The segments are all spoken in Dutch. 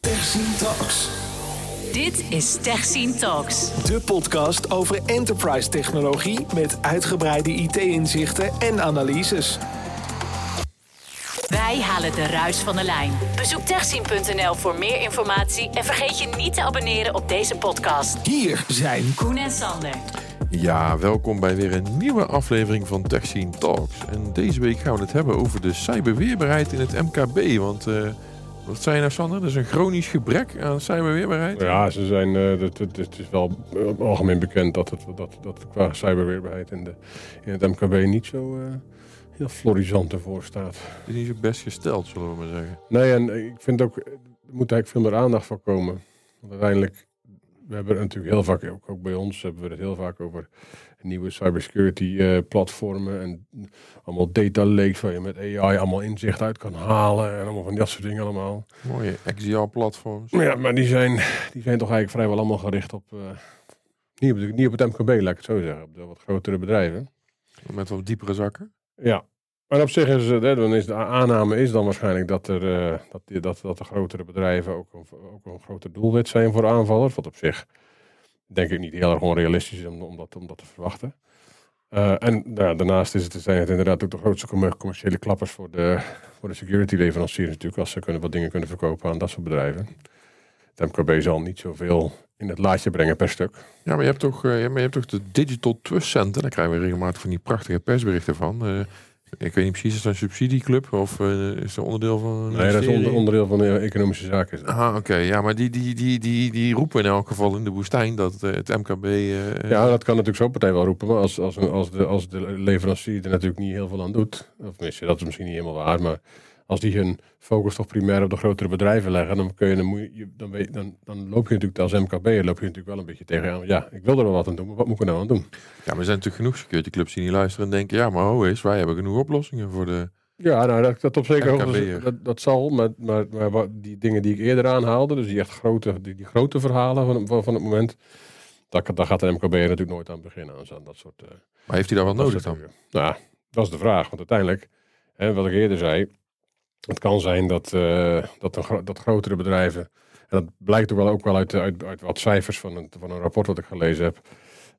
Techscene Talks. Dit is TechScene Talks. De podcast over enterprise technologie met uitgebreide IT-inzichten en analyses. Wij halen de ruis van de lijn. Bezoek techscene.nl voor meer informatie en vergeet je niet te abonneren op deze podcast. Hier zijn Koen en Sander. Ja, welkom bij weer een nieuwe aflevering van TechScene Talks. En deze week gaan we het hebben over de cyberweerbaarheid in het MKB. Want uh, wat zei je nou, Sander? Er is een chronisch gebrek aan cyberweerbaarheid. Ja, ze zijn, uh, het, het, het, is wel algemeen bekend dat het dat, dat qua cyberweerbaarheid in, de, in het MKB niet zo uh, heel florisant ervoor staat. Het is niet zo best gesteld, zullen we maar zeggen. Nee, en ik vind ook, er moet eigenlijk veel meer aandacht voor komen. Want uiteindelijk we hebben het natuurlijk heel vaak, ook, ook bij ons hebben we het heel vaak over nieuwe cybersecurity uh, platformen en allemaal data lakes waar je met AI allemaal inzicht uit kan halen en allemaal van dat soort dingen allemaal. Mooie XDR platforms. Ja, maar die zijn, die zijn toch eigenlijk vrijwel allemaal gericht op, uh, niet, op niet op het MKB, laat ik het zo zeggen, op de wat grotere bedrijven. Met wat diepere zakken? Ja, maar op zich is, het, dan is de aanname is dan waarschijnlijk dat, er, uh, dat, die, dat, dat de grotere bedrijven ook, ook een groter doelwit zijn voor aanvallers. Wat op zich denk ik niet heel erg onrealistisch is om, om, dat, om dat te verwachten. Uh, en nou, daarnaast is het, zijn het inderdaad ook de grootste commerciële klappers voor de, voor de security leveranciers natuurlijk. Als ze kunnen, wat dingen kunnen verkopen aan dat soort bedrijven. Het MKB zal niet zoveel in het laadje brengen per stuk. Ja, maar je hebt toch, maar je hebt toch de Digital Trust Center. Daar krijgen we regelmatig van die prachtige persberichten van. Uh, ik weet niet precies, is dat een subsidieclub of uh, is dat onderdeel van Nee, dat is onder, onderdeel van de economische zaken. Ah, oké. Ja, maar die, die, die, die, die roepen in elk geval in de woestijn dat uh, het MKB... Uh, ja, dat kan natuurlijk zo'n partij wel roepen, maar als, als, als, de, als de leverancier er natuurlijk niet heel veel aan doet, of tenminste, dat is misschien niet helemaal waar, maar als die hun focus toch primair op de grotere bedrijven leggen, dan, kun je, dan, moet je, dan, weet, dan, dan loop je natuurlijk als MKB loop je natuurlijk wel een beetje tegenaan. Ja, ik wil er wel wat aan doen, maar wat moet ik er nou aan doen? Ja, maar er zijn natuurlijk genoeg security clubs die niet luisteren en denken, ja, maar ho is, wij hebben genoeg oplossingen voor de Ja, nou, dat, dat op zeker hoogte, dat, dat zal, maar, maar, maar die dingen die ik eerder aanhaalde, dus die echt grote, die, die grote verhalen van, van, van het moment, daar, daar gaat de MKB natuurlijk nooit aan beginnen. Aan dat soort, uh, maar heeft hij daar wel nodig dan? Nou, dat is de vraag, want uiteindelijk, hè, wat ik eerder zei, het kan zijn dat, uh, dat, een, dat grotere bedrijven, en dat blijkt ook wel, ook wel uit, uit, uit wat cijfers van een, van een rapport wat ik gelezen heb,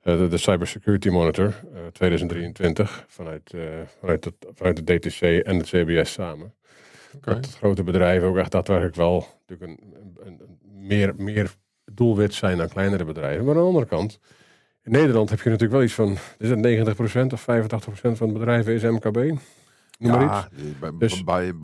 uh, de, de Cybersecurity Monitor uh, 2023 vanuit, vanuit, het, vanuit de DTC en het CBS samen. Okay. Dat grote bedrijven ook echt daadwerkelijk wel natuurlijk een, een, een, meer, meer doelwit zijn dan kleinere bedrijven. Maar aan de andere kant, in Nederland heb je natuurlijk wel iets van, is het 90% of 85% van de bedrijven is MKB? Noem ja, bij, dus, bij,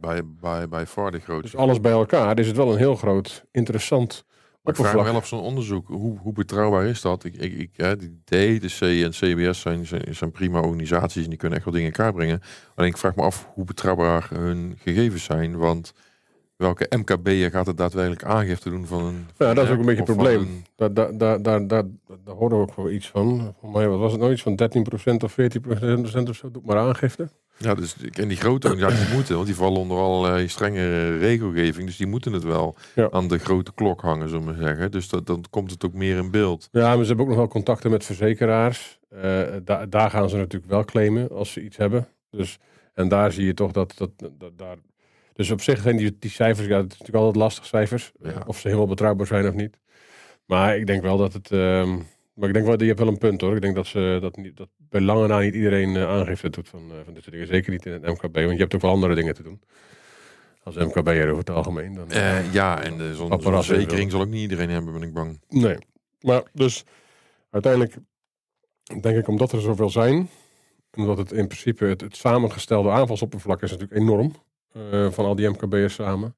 bij, bij, bij, far de grootste. Dus alles bij elkaar is het wel een heel groot, interessant maar ik vraag me wel op zo'n onderzoek, hoe, hoe betrouwbaar is dat? Ik, ik, ik, de DTC en CBS zijn, zijn, zijn prima organisaties en die kunnen echt wel dingen in kaart brengen. Alleen ik vraag me af hoe betrouwbaar hun gegevens zijn, want welke MKB'er gaat het daadwerkelijk aangifte doen van een... Ja, dat is ook een beetje het probleem. Een... Daar, daar, daar, daar, daar, daar hoorden we ook wel iets van. Maar wat was het nou iets van 13% of 14% of zo? Doe maar aangifte. Ja, dus en die grote organisaties moeten, want die vallen onder allerlei strenge regelgeving, dus die moeten het wel ja. aan de grote klok hangen, zullen we zeggen. Dus dat, dan komt het ook meer in beeld. Ja, maar ze hebben ook nog wel contacten met verzekeraars. Uh, da daar gaan ze natuurlijk wel claimen als ze iets hebben. Dus, en daar zie je toch dat, dat, dat daar... Dus op zich zijn die, die cijfers, ja, het is natuurlijk altijd lastig cijfers, ja. of ze helemaal betrouwbaar zijn of niet. Maar ik denk wel dat het... Um, maar ik denk wel, je hebt wel een punt hoor. Ik denk dat, ze, dat, niet, dat bij lange na niet iedereen uh, aangifte doet van, uh, van dit soort dingen. Zeker niet in het MKB, want je hebt ook wel andere dingen te doen. Als MKB'er over het algemeen. Dan, uh, ja, en de zo'n zal ook niet iedereen hebben, ben ik bang. Nee, maar dus uiteindelijk denk ik omdat er zoveel zijn, omdat het in principe het, het samengestelde aanvalsoppervlak is natuurlijk enorm, van al die MKB'ers samen,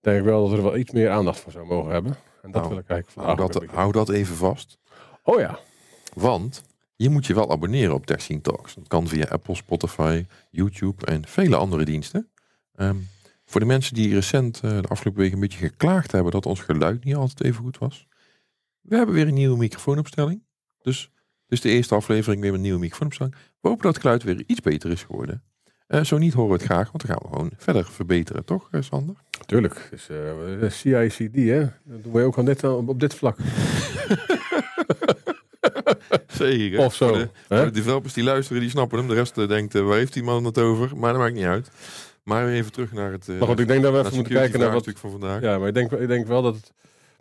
denk ik wel dat we er wel iets meer aandacht voor zou mogen hebben. En dat nou, wil ik. Hou dat, hou dat even vast. Oh ja. Want je moet je wel abonneren op TechScene Talks. Dat kan via Apple, Spotify, YouTube en vele andere diensten. Um, voor de mensen die recent uh, de afgelopen week een beetje geklaagd hebben dat ons geluid niet altijd even goed was. We hebben weer een nieuwe microfoonopstelling. Dus, dus de eerste aflevering weer met een nieuwe microfoonopstelling. We hopen dat het geluid weer iets beter is geworden. Uh, zo niet horen we het graag, want dan gaan we gewoon verder verbeteren, toch Sander? Tuurlijk. Dus, uh, CICD, hè? Dat doen wij ook al net op, op dit vlak. Zeker. Of zo. Voor de, voor de, developers die luisteren, die snappen hem. De rest denkt, uh, waar heeft die man het over? Maar dat maakt niet uit. Maar even terug naar het... eh, Maar goed, ik denk dat we even moeten kijken naar wat... security-vraagstuk van vandaag. Ja, maar ik denk, ik denk wel dat het...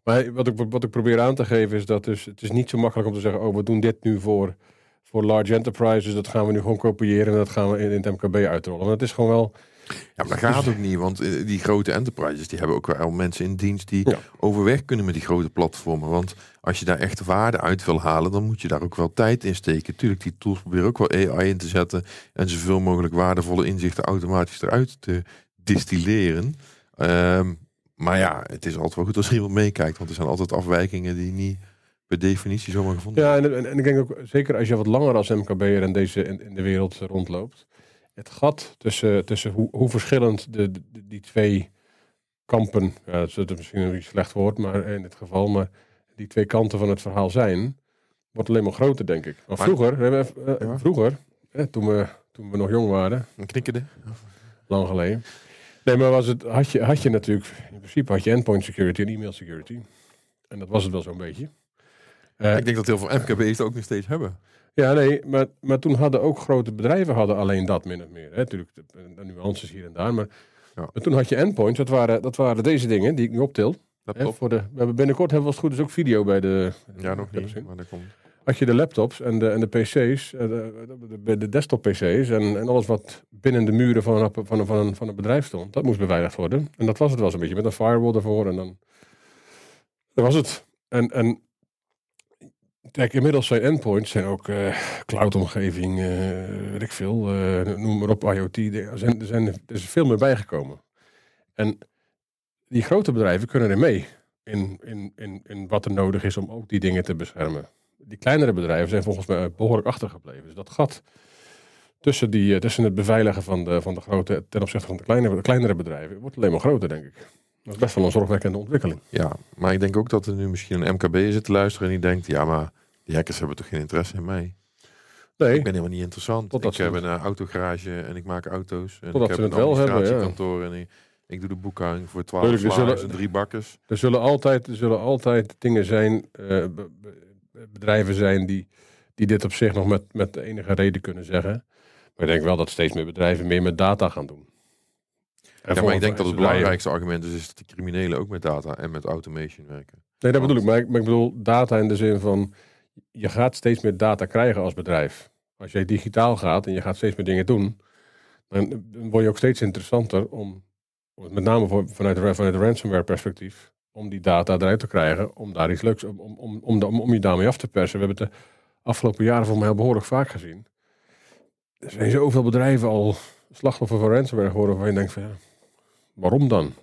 Maar wat ik, wat ik probeer aan te geven is dat dus, het is niet zo makkelijk om te zeggen... oh, we doen dit nu voor, voor large enterprises. Dat gaan we nu gewoon kopiëren en dat gaan we in, in het MKB uitrollen. Want het is gewoon wel... Ja, maar dat gaat ook niet, want eh, die grote enterprises die hebben ook wel mensen in dienst die Ja. overweg kunnen met die grote platformen. Want als je daar echt waarde uit wil halen, dan moet je daar ook wel tijd in steken. Tuurlijk, die tools proberen ook wel AI in te zetten en zoveel mogelijk waardevolle inzichten automatisch eruit te distilleren. Ehm, maar ja, het is altijd wel goed als er iemand meekijkt, want er zijn altijd afwijkingen die niet per definitie zomaar gevonden Ja, en, en, en ik denk ook, zeker als je wat langer als MKB'er in, deze, in, in de wereld rondloopt. Het gat tussen, tussen hoe, hoe verschillend de, de- die twee kampen, ja, dat is misschien een slecht woord, maar in dit geval, maar die twee kanten van het verhaal zijn, wordt alleen maar groter, denk ik. Maar vroeger, we eh, vroeger hè, toen, we, toen we nog jong waren, Een knikkende. lang geleden. Nee, maar was het, had, je, had je natuurlijk, in principe had je endpoint security en e-mail security. En dat was het wel zo'n beetje. Eh, Ik denk dat heel veel MKB's het ook nog steeds hebben. Ja, nee, maar, maar toen hadden ook grote bedrijven hadden alleen dat min of meer. Hè? Natuurlijk, de, de nuances hier en daar. Maar, Ja. maar toen had je endpoints, dat waren, dat waren deze dingen die ik nu optil. Dat Hè, klopt. voor de, we hebben binnenkort hebben we als goed is ook video bij de... Ja, nog niet, maar dat komt. Had je de laptops en de, en de PC's, eh, de, de, de, de desktop PC's en, en alles wat binnen de muren van een, van, een, van, een, van een bedrijf stond, dat moest beveiligd worden. En dat was het wel zo'n beetje, met een firewall ervoor en dan... Dat was het. En, en kijk, inmiddels zijn endpoints zijn ook eh cloud-omgeving, eh weet ik veel, eh, noem maar op, IoT. Er, zijn, er, zijn, er is veel meer bijgekomen. En die grote bedrijven kunnen er mee in, in, in, in wat er nodig is om ook die dingen te beschermen. Die kleinere bedrijven zijn volgens mij behoorlijk achtergebleven. Dus dat gat tussen, die, tussen het beveiligen van de, van de grote ten opzichte van de kleinere, de kleinere bedrijven wordt alleen maar groter, denk ik. Dat is best wel een zorgwekkende ontwikkeling. Ja, maar ik denk ook dat er nu misschien een MKB zit te luisteren en die denkt, ja, maar die hackers hebben toch geen interesse in mij? Nee, Ik ben helemaal niet interessant. Totdat ik heb het- een uh, autogarage en ik maak auto's. En Totdat ik heb het een wel hebben, ja. administratiekantoor en ik, ik doe de boekhouding voor 12 Tuurlijk, er slagers zullen- en drie bakkers. er zullen altijd, er zullen altijd dingen zijn, eh, be- be- bedrijven zijn die, die dit op zich nog met, met enige reden kunnen zeggen. Maar ik denk wel dat steeds meer bedrijven meer met data gaan doen. En Ja, maar ik denk dat het belangrijkste argument is, is dat die criminelen ook met data en met automation werken. Nee, dat bedoel ik. Maar, ik. maar ik bedoel data in de zin van... Je gaat steeds meer data krijgen als bedrijf. Als jij digitaal gaat en je gaat steeds meer dingen doen... dan word je ook steeds interessanter om... met name vanuit, vanuit de ransomware perspectief... om die data eruit te krijgen, om daar iets leuks... om, om, om, om, je daarmee af te persen. We hebben het de afgelopen jaren voor mij behoorlijk vaak gezien. Er zijn zoveel bedrijven al slachtoffer van ransomware geworden... waar je denkt van ja, waarom dan?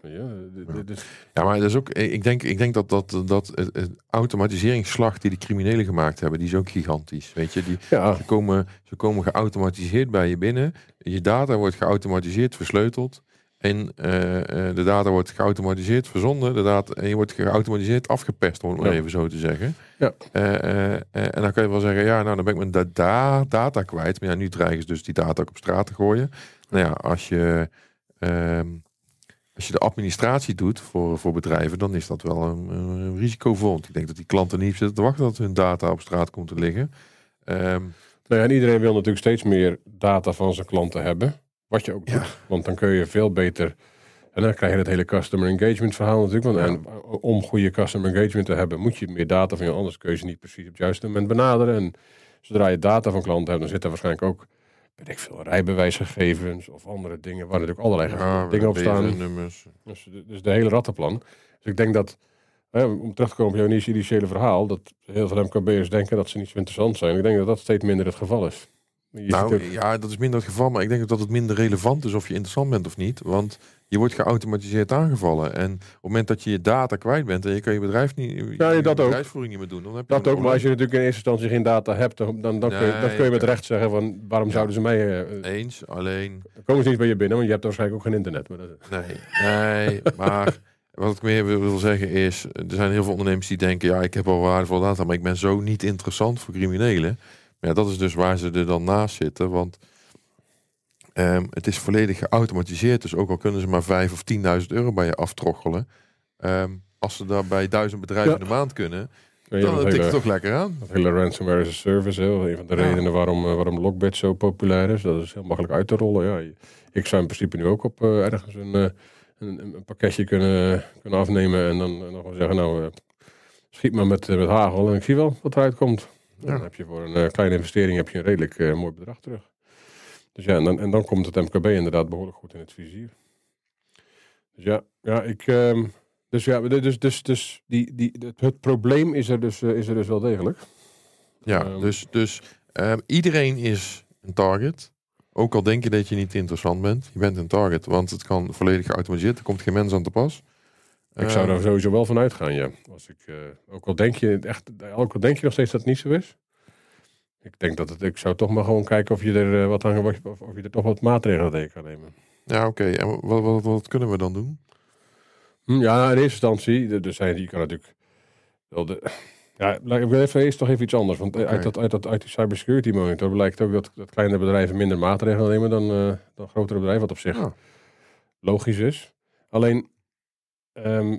Is- Ja, maar dat is ook, ik denk, ik denk dat, dat, dat het, automatiseringsslag die de criminelen gemaakt hebben, die is ook gigantisch. Weet je, die, ja, Ze komen, ze komen geautomatiseerd bij je binnen. Je data wordt geautomatiseerd versleuteld. En eh, eh, de data wordt geautomatiseerd verzonden. De data, en je wordt geautomatiseerd afgepest, om het maar Ja. even zo te zeggen. Ja. Eh, en dan kan je wel zeggen, ja, nou dan ben ik mijn da- da- data kwijt. Maar ja, nu dreigen ze dus die data ook op straat te gooien. Nou ja, als je, ehm, als je de administratie doet voor, voor bedrijven, dan is dat wel een, een risicovol. Want ik denk dat die klanten niet zitten te wachten dat hun data op straat komt te liggen. Ehm, Nou ja, en iedereen wil natuurlijk steeds meer data van zijn klanten hebben. Wat je ook Ja. doet. Want dan kun je veel beter. En dan krijg je het hele customer engagement verhaal natuurlijk. Want Ja. en om goede customer engagement te hebben, moet je meer data van je. Anders kun je ze niet precies op het juiste moment benaderen. En zodra je data van klanten hebt, dan zit er waarschijnlijk ook. Weet ik veel, rijbewijsgegevens of andere dingen. Waar natuurlijk allerlei Ja, dingen op staan. nummers. Dus, de- dus de hele rattenplan. Dus ik denk dat, hè, om terug te komen op jouw initiële verhaal, dat heel veel MKB'ers denken dat ze niet zo interessant zijn. Ik denk dat dat steeds minder het geval is. Je Nou, ook- ja, dat is minder het geval, maar ik denk dat het minder relevant is of je interessant bent of niet. Want je wordt geautomatiseerd aangevallen. En op het moment dat je je data kwijt bent en je kan je bedrijf niet, je Ja, dat ook. bedrijfsvoering niet meer doen, dan heb je Dat ook, maar als je natuurlijk in eerste instantie geen data hebt, dan, dan, dan, kun, je, dan Nee, kun je met recht zeggen van waarom Ja. zouden ze mij... eh, eh, Eens, alleen, dan komen ze niet bij je binnen, want je hebt waarschijnlijk ook geen internet. Maar dat, nee, nee, maar wat ik meer wil, zeggen is, er zijn heel veel ondernemers die denken, ja, ik heb al waardevolle data, maar ik ben zo niet interessant voor criminelen. Maar ja, dat is dus waar ze er dan naast zitten, want ehm, het is volledig geautomatiseerd, dus ook al kunnen ze maar 5 of 10.000 euro bij je aftroggelen, ehm, als ze dat bij duizend bedrijven Ja. in de maand kunnen, Ja, Dan tikt het toch lekker aan. dat hele ransomware as a service, hè, een van de Ja. redenen waarom, eh, waarom Lockbit zo populair is. Dat is heel makkelijk uit te rollen. Ja, ik zou in principe nu ook op eh, ergens een, eh, een, een pakketje kunnen, kunnen afnemen en dan, dan gewoon zeggen, nou, schiet maar met, met hagel en ik zie wel wat eruit komt. Dan heb je voor een kleine investering heb je een redelijk mooi bedrag terug. Dus ja, en dan, en dan komt het MKB inderdaad behoorlijk goed in het vizier. Dus ja, ja ik... ehm, dus ja, dus, dus, dus die, die, het, het probleem is er, dus, eh, is er dus wel degelijk. Ja, Ehm. dus, dus ehm, iedereen is een target. Ook al denk je dat je niet interessant bent. Je bent een target, want het kan volledig geautomatiseerd. Er komt geen mens aan te pas. Ik zou er sowieso wel van uitgaan, ja. Als ik, eh, ook, al denk je echt, ook al denk je nog steeds dat het niet zo is. Ik denk dat het, ik zou toch maar gewoon kijken of je er eh, wat aan, of, of je er toch wat maatregelen tegen kan nemen. Ja, oké. En wat, wat, wat kunnen we dan doen? Hm, ja, in eerste instantie, er- zijn, je kan natuurlijk wel de, ja, ik wil even eerst toch even iets anders. Want Oké. uit, dat, uit, dat, uit die cybersecurity monitor blijkt ook dat, dat kleine bedrijven minder maatregelen nemen dan, eh, dan grotere bedrijven, wat op zich Ja. logisch is. Alleen, ehm,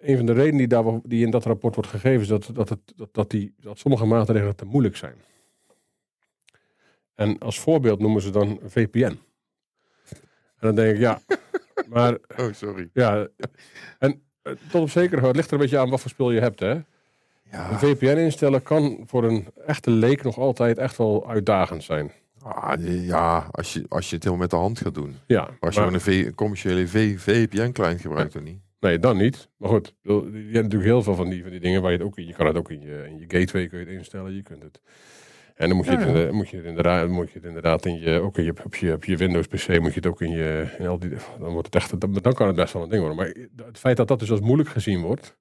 een van de redenen die, daar, die in dat rapport wordt gegeven, is dat, dat, het, dat, dat, die, dat sommige maatregelen te moeilijk zijn. En als voorbeeld noemen ze dan VPN. En dan denk ik, ja, maar Oh, sorry. ja, en eh, tot op zekere hoogte, het ligt er een beetje aan wat voor spul je hebt, hè. Een Ja, VPN instellen kan voor een echte leek nog altijd echt wel uitdagend zijn. ah, ja als, je, als je het helemaal met de hand gaat doen. Ja, Maar als je maar- een v- commerciële v- VPN-client gebruikt, dan niet. Nee, dan niet. Maar goed, je hebt natuurlijk heel veel van die, van die dingen waar je het ook in, je kan het ook in je, in je gateway kun je het instellen, je kunt het. En dan moet je, Ja, het, ja. moet je het inderdaad, moet je het inderdaad in je, ook in je, op je, op je Windows PC moet je het ook in je, in al die, dan wordt het echt, dan, dan kan het best wel een ding worden. Maar het feit dat dat dus als moeilijk gezien wordt,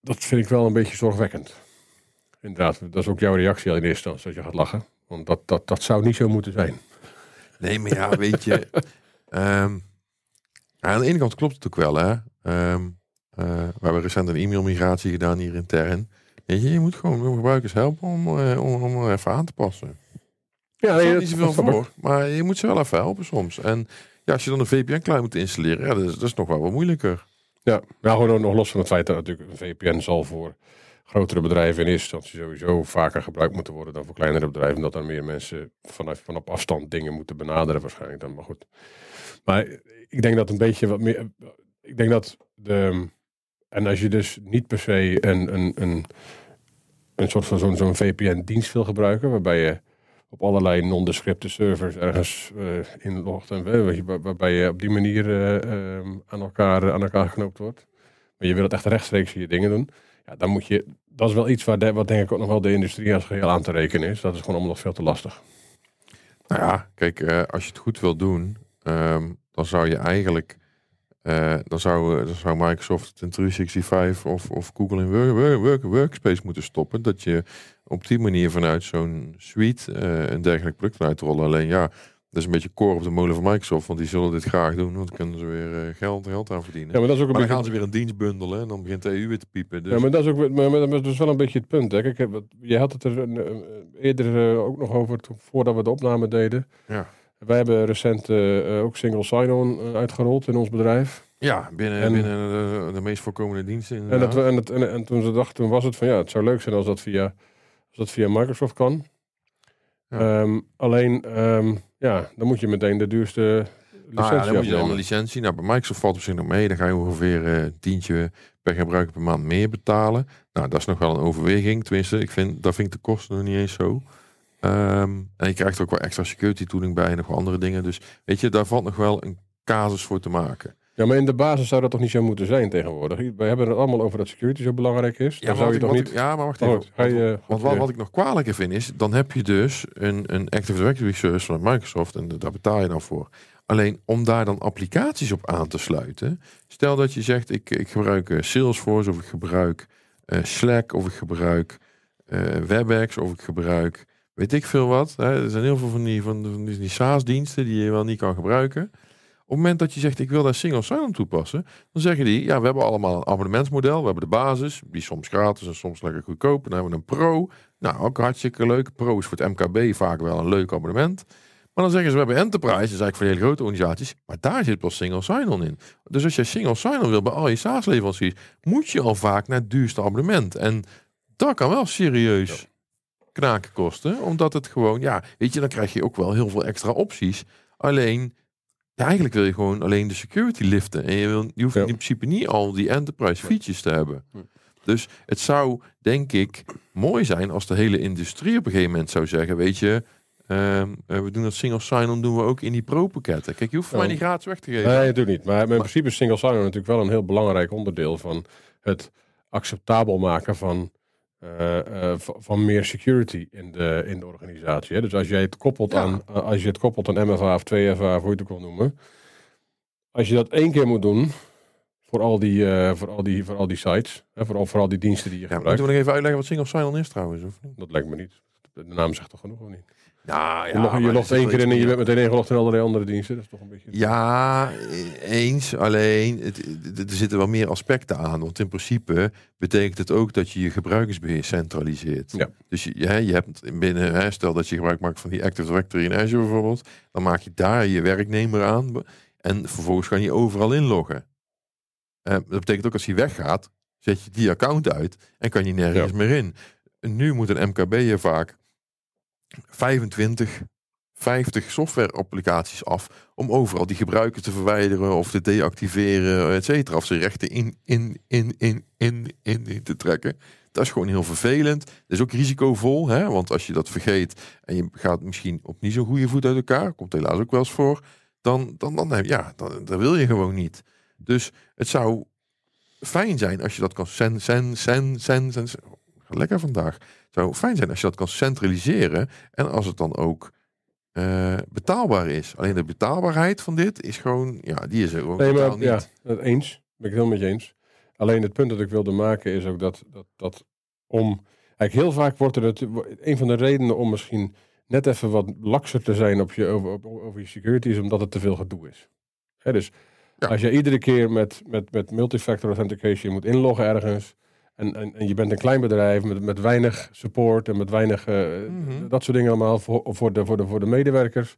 dat vind ik wel een beetje zorgwekkend. Inderdaad, dat is ook jouw reactie al in eerste instantie, dat je gaat lachen. Want dat, dat, dat zou niet zo moeten zijn. Nee, maar ja, weet je. ehm, aan de ene kant klopt het ook wel, hè. Ehm, eh, we hebben recent een e-mailmigratie gedaan hier intern. Je, je moet gewoon de gebruikers helpen om, eh, om, om even aan te passen. Ja, staat dat- niet zoveel dat snap ik. voor, maar je moet ze wel even helpen soms. En ja, als je dan een VPN-client moet installeren, ja, dat, is, dat is nog wel wat moeilijker. Ja, nou gewoon nog los van het feit dat natuurlijk een VPN zal voor grotere bedrijven in eerste instantie sowieso vaker gebruikt moeten worden dan voor kleinere bedrijven. Omdat dan meer mensen vanaf, van op afstand dingen moeten benaderen waarschijnlijk dan. Maar goed. Maar ik denk dat een beetje wat meer... Ik denk dat de... En als je dus niet per se een, een, een, een soort van zo'n VPN-dienst wil gebruiken, waarbij je op allerlei non-descripte servers ergens eh inlogt en eh, je, waarbij je op die manier eh, ehm, aan, elkaar, aan elkaar geknoopt wordt. Maar je wil het echt rechtstreeks via dingen doen. Ja, dan moet je, dat is wel iets waar wat denk ik ook nog wel de industrie als geheel aan te rekenen is. Dat is gewoon allemaal nog veel te lastig. Nou ja, kijk, als je het goed wil doen, ehm, dan zou je eigenlijk, eh, dan, zou, dan zou Microsoft in 365 of, of Google in work, work, work- Workspace moeten stoppen. Dat je op die manier vanuit zo'n suite eh, een dergelijk product uit te rollen. Alleen ja, dat is een beetje koor op de molen van Microsoft, want die zullen dit graag doen, want dan kunnen ze weer eh, geld, geld aan verdienen. Ja, maar dat is ook een maar dan beetje... gaan ze weer een dienst bundelen en dan begint de EU weer te piepen. Dus Ja, maar dat is ook maar, maar dat is wel een beetje het punt. Hè. Kijk, je had het er eh, eerder eh, ook nog over toen- voordat we de opname deden. Ja. Wij hebben recent eh, eh, ook single sign-on eh, uitgerold in ons bedrijf. ja, binnen, En- binnen de, de meest voorkomende diensten. En, dat, we- en, het, en, en toen ze dachten, toen was het van ja, het zou leuk zijn als dat via, als dat via Microsoft kan. Ja. Ehm, alleen, ehm, ja, dan moet je meteen de duurste licentie Nou ja, dan moet je dan een licentie. Nou, bij Microsoft valt op zich nog mee. Dan ga je ongeveer een tientje per gebruiker per maand meer betalen. Nou, dat is nog wel een overweging. Tenminste, ik vind, dat vind ik de kosten nog niet eens zo. Ehm, en je krijgt er ook wel extra security tooling bij en nog wel andere dingen. Dus weet je, daar valt nog wel een casus voor te maken. Ja, maar in de basis zou dat toch niet zo moeten zijn tegenwoordig? Wij hebben het allemaal over dat security zo belangrijk is. dan zou je toch niet... ik- ja, maar wacht Oh, even. Want- Want wat, eh, wat ik nog kwalijker vind is, dan heb je dus een, een Active Directory service van Microsoft en daar betaal je dan voor. Alleen om daar dan applicaties op aan te sluiten. Stel dat je zegt, ik, ik gebruik eh, Salesforce of ik gebruik eh, Slack of ik gebruik eh, WebEx of ik gebruik weet ik veel wat. Hè. Er zijn heel veel van die, van, van die, die SaaS-diensten die je wel niet kan gebruiken. Op het moment dat je zegt, ik wil daar single sign-on toepassen, dan zeggen die, ja, we hebben allemaal een abonnementsmodel. We hebben de basis, die soms gratis en soms lekker goedkoop. Dan hebben we een pro. Nou, ook hartstikke leuk. Pro is voor het MKB vaak wel een leuk abonnement. Maar Maar dan zeggen ze, we hebben enterprise, dat is eigenlijk voor hele grote organisaties, maar daar zit pas single sign-on in. Dus als je single sign-on wil bij al je SaaS-leveranciers, moet je al vaak naar het duurste abonnement. En dat kan wel serieus knaken kosten, omdat het gewoon, ja, weet je, dan krijg je ook wel heel veel extra opties. Alleen, ja, eigenlijk wil je gewoon alleen de security liften. En je, wil, je hoeft Ja. in principe niet al die enterprise features te hebben. Dus het zou, denk ik, mooi zijn als de hele industrie op een gegeven moment zou zeggen, weet je, ehm, eh, we doen dat single sign-on doen we ook in die pro-pakketten. Kijk, je hoeft voor mij niet gratis weg te geven. Nee, natuurlijk niet. Maar, in principe is single sign-on natuurlijk wel een heel belangrijk onderdeel van het acceptabel maken van, van, van meer security in de, in de organisatie. Hè. Dus als jij het koppelt Ja. aan, eh, als je het koppelt aan MFA of 2FA, of hoe je het ook wil noemen. Als je dat één keer moet doen voor al die, eh, voor al die, voor al die sites, hè, voor, al, voor al die diensten die je Ja, gebruikt. moeten we nog even uitleggen wat single sign-on is trouwens? Of niet? Dat lijkt me niet. De naam zegt toch genoeg of niet? Nou, je log- je logt één keer in en je bent meteen ingelogd in allerlei andere diensten. Dat is toch een beetje... Ja, eens. Alleen, het, er zitten wel meer aspecten aan. Want in principe betekent het ook dat je je gebruikersbeheer centraliseert. Ja. Dus je, je hebt binnen, hè, stel dat je gebruik maakt van die Active Directory in Azure bijvoorbeeld. Dan maak je daar je werknemer aan. En vervolgens kan je overal inloggen. Eh, dat betekent ook als hij weggaat, zet je die account uit en kan je nergens meer in. Nu moet een MKB'er vaak 25, 50 software applicaties af om overal die gebruikers te verwijderen of te deactiveren, et cetera. Of ze rechten in, in, in, in, in, in, in te trekken. Dat is gewoon heel vervelend. Dat is ook risicovol, hè? want als je dat vergeet en je gaat misschien op niet zo'n goede voet uit elkaar, komt helaas ook wel eens voor, dan, dan, dan, ja, dan, dat wil je gewoon niet. Dus het zou fijn zijn als je dat kan sen, sen, sen, sen, sen, lekker vandaag. Het zou fijn zijn als je dat kan centraliseren en als het dan ook eh, betaalbaar is. Alleen de betaalbaarheid van dit is gewoon, ja, die is er gewoon Nee, totaal maar niet. ja, dat eens. Ben ik het helemaal met je eens. Alleen het punt dat ik wilde maken is ook dat, dat, dat om... Eigenlijk heel vaak wordt er het... Een van de redenen om misschien net even wat lakser te zijn op je, over, over je security is omdat het te veel gedoe is. Dus Ja. als je iedere keer met, met, met multifactor authentication moet inloggen ergens... En, en, en je bent een klein bedrijf met, met weinig support en met weinig... eh, Mhm. Dat soort dingen allemaal voor, voor, de, voor, de, voor de medewerkers.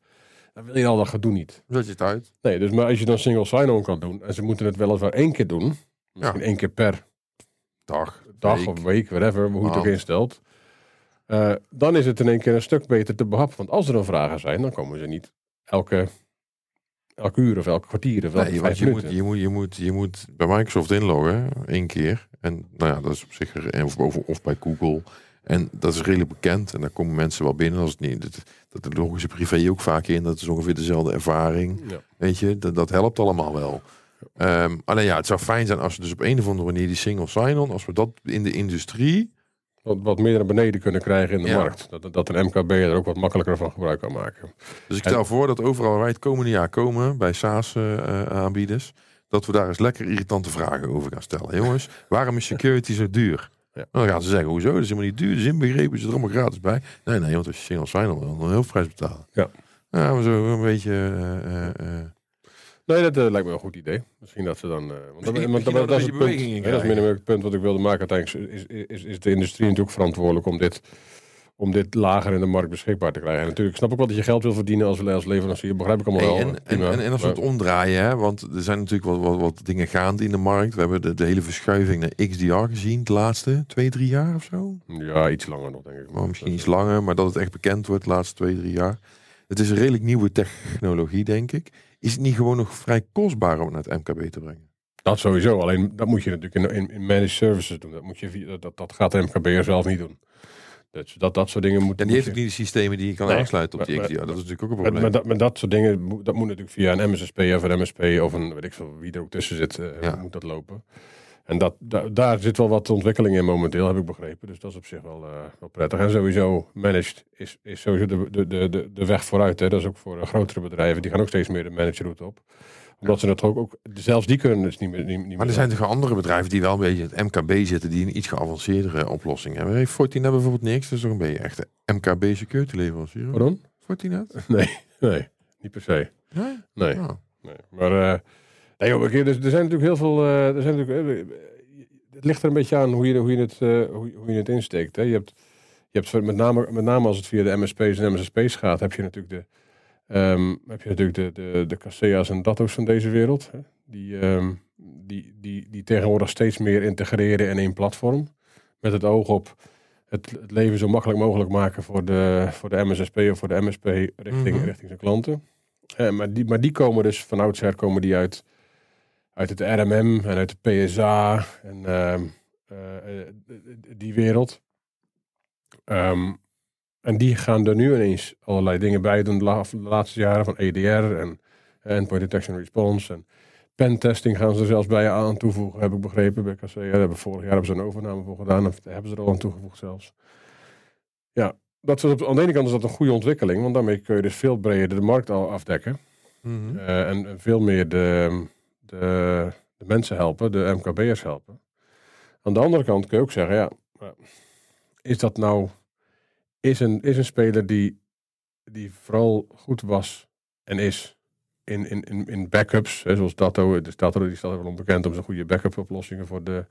Dan wil je al dat gedoe niet. Zet je het uit. Nee, dus maar als je dan single sign-on kan doen, en ze moeten het weliswaar één keer doen, misschien één keer per Dag, dag week. of week, whatever, hoe je het ook Maand. instelt, eh, dan is het in één keer een stuk beter te behappen. Want als er dan vragen zijn, dan komen ze niet elke, elke uur of elke kwartier of elke Nee, want vijf je moet, je, moet, je, moet, je moet bij Microsoft inloggen, één keer. En nou ja, dat is op zich, er- of, of, of bij Google. En dat is redelijk bekend. En daar komen mensen wel binnen als het niet. Dat, dat loggen ze privé ook vaak in. Dat is ongeveer dezelfde ervaring. Ja. Weet je, dat, dat helpt allemaal wel. Ehm, alleen ja, het zou fijn zijn als we dus op een of andere manier die single sign-on, als we dat in de industrie. Wat, wat meer naar beneden kunnen krijgen in de Ja. markt. Dat, dat een MKB er ook wat makkelijker van gebruik kan maken. Dus ik En- stel voor dat overal waar wij het komende jaar komen bij SaaS-aanbieders, dat we daar eens lekker irritante vragen over gaan stellen. Jongens, waarom is security zo duur? Ja. Dan gaan ze zeggen, hoezo? Dat is helemaal niet duur. Dat is inbegrepen, is er allemaal gratis bij. Nee, nee, want als je single sign-on wil, dan een hoofdprijs betalen. Ja. Ja, maar zo een beetje... eh, eh, eh, Nee, dat lijkt me wel een goed idee. Misschien dat ze dan... want dat, is het punt. hè, dat is meer het punt wat ik wilde maken. Uiteindelijk is, is, is, de industrie natuurlijk verantwoordelijk om dit, om dit lager in de markt beschikbaar te krijgen. En natuurlijk, ik snap ook wel dat je geld wil verdienen als, als leverancier. Begrijp ik allemaal Hey, wel. en, en, en, en als we het omdraaien, hè, want er zijn natuurlijk wat, wat, wat dingen gaande in de markt. We hebben de, de hele verschuiving naar XDR gezien de laatste twee, drie jaar of zo. Ja, iets langer nog, denk ik. Maar misschien iets langer, maar dat het echt bekend wordt de laatste twee, drie jaar. Het is een redelijk nieuwe technologie, denk ik. Is het niet gewoon nog vrij kostbaar om naar het MKB te brengen? Dat sowieso. Alleen dat moet je natuurlijk in, in, in managed services doen. Dat, moet je, dat, dat gaat de MKB'er zelf niet doen. Dus dat, dat soort dingen moeten... En die heeft ook niet de systemen die je kan Nee, aansluiten op die maar- XDR. Dat is natuurlijk ook een probleem. met, dat, dat soort dingen, moet- dat moet natuurlijk via een MSSP of een MSP of een, weet ik veel, wie er ook tussen zit, eh, Ja. moet dat lopen. En dat, da- daar zit wel wat ontwikkeling in momenteel, heb ik begrepen. Dus dat is op zich wel, eh, wel prettig. En sowieso, managed is, is sowieso de, de, de, de, de weg vooruit. Hè. Dat is ook voor eh, grotere bedrijven, die gaan ook steeds meer de managed route op. Omdat ze dat ook, ook, zelfs die kunnen dus niet meer... Niet, niet Maar meer er zijn toch andere bedrijven die wel een beetje het MKB zitten, die een iets geavanceerdere oplossing hebben. Heeft Fortinet bijvoorbeeld niks? Is toch een beetje echt een MKB security leverancier? Pardon? Fortinet? Nee, nee, niet per se. Nee? Nee. Oh. Nee, maar eh, nee, joh, oké, dus er zijn natuurlijk heel veel. eh, er zijn natuurlijk, eh, het ligt er een beetje aan hoe je, hoe je, het, hoe, hoe je het insteekt. Hè. Je hebt, je hebt met, name, met name als het via de MSP's en MSSP's gaat, heb je natuurlijk de, Ehm, heb je natuurlijk de, de, de Casea's en Datto's van deze wereld. Hè? Die, ehm, die, die, die tegenwoordig steeds meer integreren in één platform. Met het oog op het, het leven zo makkelijk mogelijk maken voor de, voor de MSSP of voor de MSP richting, Mhm. richting zijn klanten. Eh, maar, die, maar die komen dus van oudsher komen die uit, uit het RMM en uit de PSA en ehm, eh, eh, die wereld. Ehm, en die gaan er nu ineens allerlei dingen bij doen de, la- de laatste jaren van EDR en Endpoint Detection Response en pentesting gaan ze er zelfs bij aan toevoegen, heb ik begrepen bij KC. Daar hebben vorig jaar hebben ze een overname voor gedaan, of hebben ze er al aan toegevoegd zelfs. Ja, dat is op, aan de ene kant is dat een goede ontwikkeling, want daarmee kun je dus veel breder de markt al afdekken. Mhm. Eh, en, en veel meer de, de, de mensen helpen, de MKB'ers helpen. Aan de andere kant kun je ook zeggen, ja, is dat nou, is een, is een speler die, die vooral goed was en is in, in, in, in backups, hè, zoals Datto, dus Datto die staat wel onbekend om zijn goede backup oplossingen voor de,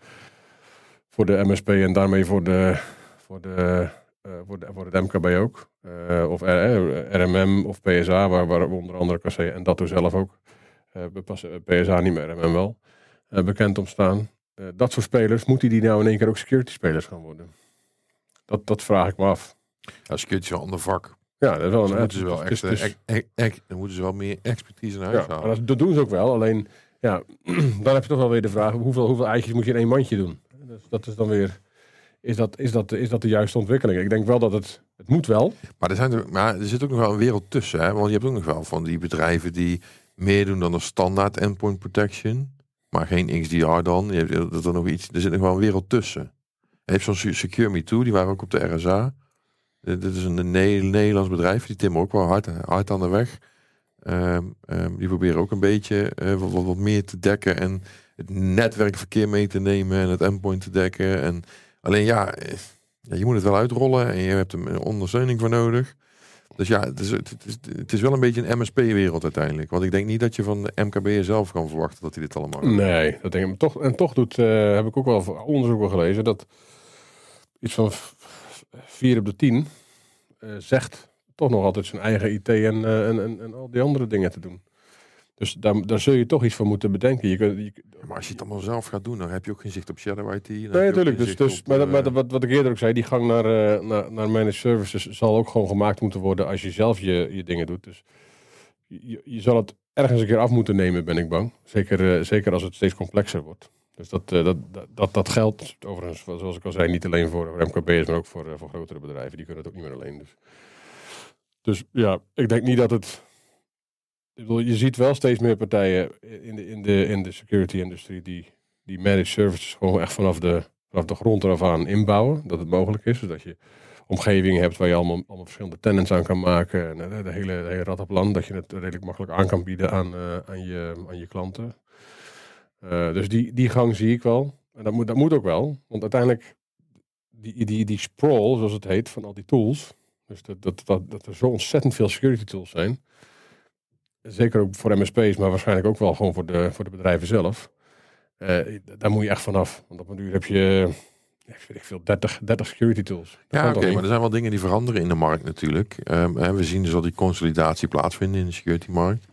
voor de MSP en daarmee voor de, voor de, eh, voor, de, voor het MKB ook. Eh, of RMM of PSA, waar, waar onder andere KC en Datto zelf ook, eh, eh, PSA niet meer, RMM wel, eh, bekend om staan. Eh, dat soort spelers, moeten die nou in één keer ook security spelers gaan worden? Dat, dat vraag ik me af. Ja, security is wel een ander vak. Ja, dat is wel Dus een dan moeten ze wel dus- echt, dus- ex- dan moeten ze wel meer expertise naar huis Ja, halen. dat, doen ze ook wel. Alleen, ja, dan heb je toch wel weer de vraag: hoeveel, hoeveel eitjes moet je in één mandje doen? Dus dat is dan weer. Is dat, is, dat, is dat de juiste ontwikkeling? Ik denk wel dat het. Het moet wel. Maar er, zijn er, maar er zit ook nog wel een wereld tussen. Hè? Want je hebt ook nog wel van die bedrijven die meer doen dan een standaard endpoint protection. Maar geen XDR dan. Je hebt, dat er, nog iets, er zit nog wel een wereld tussen. Je hebt zo'n Secure Me Too, die waren ook op de RSA. Dit is een Ne- Nederlands bedrijf, die timmen ook wel hard, hard aan de weg. Ehm, ehm, die proberen ook een beetje eh, wat, meer te dekken en het netwerkverkeer mee te nemen en het endpoint te dekken. En alleen ja, eh, je moet het wel uitrollen en je hebt een ondersteuning voor nodig. Dus ja, het is, het is, het is wel een beetje een MSP-wereld uiteindelijk. Want ik denk niet dat je van de MKB zelf kan verwachten dat hij dit allemaal. Nee, dat denk ik. Toch, en toch doet, eh, heb ik ook wel voor onderzoek wel gelezen dat iets van vier op de tien eh, zegt toch nog altijd zijn eigen IT en, eh, en, en, en al die andere dingen te doen. Dus daar, daar zul je toch iets van moeten bedenken. Je kunt, je, Maar als je het allemaal zelf gaat doen, dan heb je ook geen zicht op Shadow IT. Nee, natuurlijk. Dus, dus, op, maar maar eh, wat, wat ik eerder ook zei, die gang naar, naar, naar managed services zal ook gewoon gemaakt moeten worden als je zelf je, je dingen doet. Dus je, je zal het ergens een keer af moeten nemen, ben ik bang. Zeker, zeker als het steeds complexer wordt. Dus dat, eh, dat, dat, dat, dat geldt overigens, zoals ik al zei, niet alleen voor MKB's, maar ook voor, eh, voor grotere bedrijven. Die kunnen het ook niet meer alleen. Dus, dus ja, ik denk niet dat het... Bedoel, je ziet wel steeds meer partijen in de, in de, in de security-industrie die, die managed services gewoon echt vanaf de, vanaf de grond eraf aan inbouwen. Dat het mogelijk is. Dus dat je omgevingen hebt waar je allemaal, allemaal verschillende tenants aan kan maken. En eh, de hele, hele rat op land. Dat je het redelijk makkelijk aan kan bieden aan, aan, je, aan je klanten. Eh, dus die, die gang zie ik wel. En dat moet, dat moet ook wel. Want uiteindelijk, die, die, die sprawl, zoals het heet, van al die tools. Dus dat, dat, dat, dat er zo ontzettend veel security tools zijn. Zeker ook voor MSP's, maar waarschijnlijk ook wel gewoon voor de, voor de bedrijven zelf. Eh, daar moet je echt vanaf. Want op een duur heb je, weet ik veel, 30, 30 security tools. Dat Ja, oké, maar er zijn wel dingen die veranderen in de markt natuurlijk. Ehm, en we zien dus al die consolidatie plaatsvinden in de security-markt.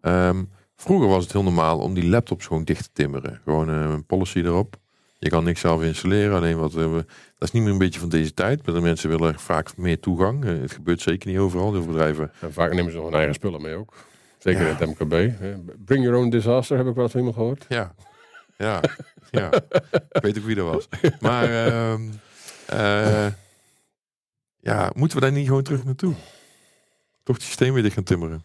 Ehm, vroeger was het heel normaal om die laptops gewoon dicht te timmeren. Gewoon eh, een policy erop. Je kan niks zelf installeren. Alleen wat we, dat is niet meer een beetje van deze tijd. Maar de mensen willen vaak meer toegang. Eh, het gebeurt zeker niet overal. Heel veel bedrijven. En vaak nemen ze nog hun eigen spullen mee ook. Zeker Ja. in het MKB. Bring your own disaster, heb ik wel eens van iemand gehoord. Ja, ja, ja. Ik weet ook wie dat was. Maar ehm, eh, ja, moeten we daar niet gewoon terug naartoe? Toch het systeem weer dicht gaan timmeren?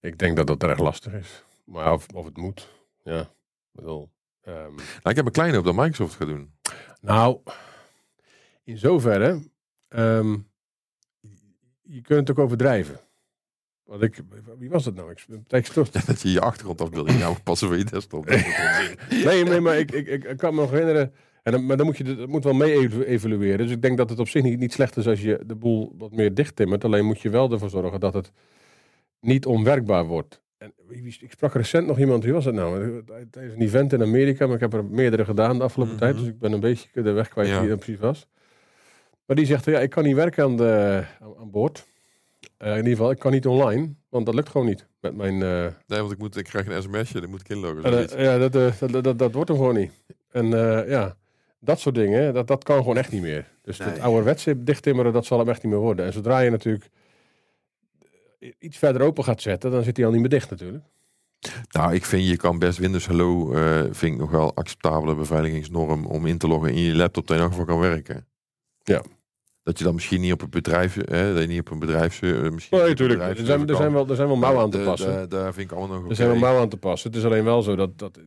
Ik denk dat dat erg lastig is. Maar of, of het moet, ja. Ik bedoel, ehm, Nou, ik heb een kleine hoop dat Microsoft gaat doen. nou, in zoverre, ehm, je kunt het ook overdrijven. Want ik, wie was dat nou? Ik terug. Dat je je achtergrondafbeelding nou passen voor je desktop. Nee, nee maar ik, ik, ik, ik kan me nog herinneren. En dan, maar dan moet je dat moet wel mee evalu- evalueren. Dus ik denk dat het op zich niet, niet slecht is als je de boel wat meer dicht timmert. Alleen moet je wel ervoor zorgen dat het niet onwerkbaar wordt. En ik sprak recent nog iemand, wie was dat nou? Tijdens een event in Amerika, maar ik heb er meerdere gedaan de afgelopen Mhm. tijd. Dus ik ben een beetje de weg kwijt Ja. wie dat precies was. Maar die zegt, ja, ik kan niet werken aan, de, aan, aan boord. Eh, in ieder geval, ik kan niet online, want dat lukt gewoon niet met mijn... eh, Nee, want ik, moet, ik krijg een sms'je, dan moet ik inloggen. eh, ja, dat, dat, dat, dat wordt hem gewoon niet. En ja, dat soort dingen, dat, dat kan gewoon echt niet meer. Dus Nee. het ouderwetse dichttimmeren, dat zal hem echt niet meer worden. En zodra je natuurlijk iets verder open gaat zetten, dan zit hij al niet meer dicht natuurlijk. Nou, ik vind je kan best Windows Hello, eh, vind ik nog wel acceptabele beveiligingsnorm om in te loggen in je laptop dat je geval kan werken. Ja. Dat je dan misschien niet op een bedrijf, hè, dat je niet op een bedrijfs, eh, misschien Nee, natuurlijk. Er zijn, er, kan. zijn wel, er zijn wel mouwen aan te Eh, passen. daar- Daar vind ik allemaal nog Er zijn wel mouwen aan te passen. Het is alleen wel zo dat, dat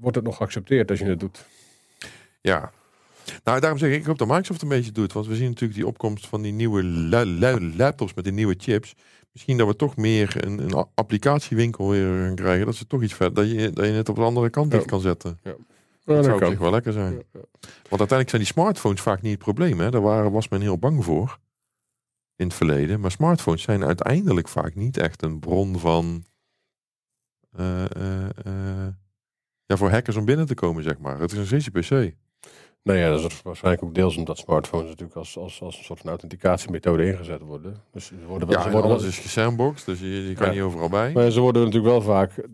wordt het nog geaccepteerd als je het doet. Ja. Nou, daarom zeg ik, ik hoop dat Microsoft een beetje doet. Want we zien natuurlijk die opkomst van die nieuwe laptops met die nieuwe chips. Misschien dat we toch meer een, een applicatiewinkel weer gaan krijgen. Dat ze toch iets verder, dat je, dat je het op de andere kant Ja. kan zetten. Ja, Dat dat zou wel lekker zijn. Want uiteindelijk zijn die smartphones vaak niet het probleem. Hè? Daar waren, was men heel bang voor in het verleden. Maar smartphones zijn uiteindelijk vaak niet echt een bron van... eh, eh, eh, ja, voor hackers om binnen te komen, zeg maar. Het is een CCPC. Nou ja, dat is waarschijnlijk ook deels omdat smartphones natuurlijk als, als, als een soort van authenticatiemethode ingezet worden. Dus ze worden wel, Ja, ze en worden alles wel- is gesandboxed, dus je, je kan Ja. niet overal bij. maar ze worden natuurlijk wel vaak,